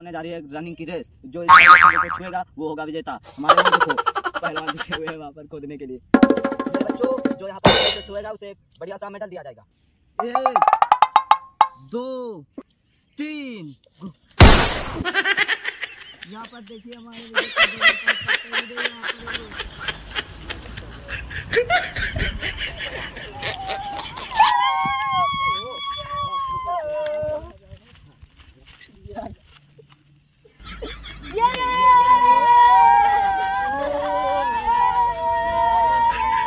होने जा रही है रनिंग की रेस जो छुएगा, वो होगा विजेता। हमारे देखो, पहलवान बिछे हुए हैं वहाँ पर खोदने के लिए। बच्चों, जो यहाँ पर छुएगा, उसे बढ़िया सा मेडल दिया जाएगा। एक, दो, तीन। यहाँ पर देखिए हमारे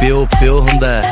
ਪਿਓ ਪਿਓ ਹੁੰਦਾ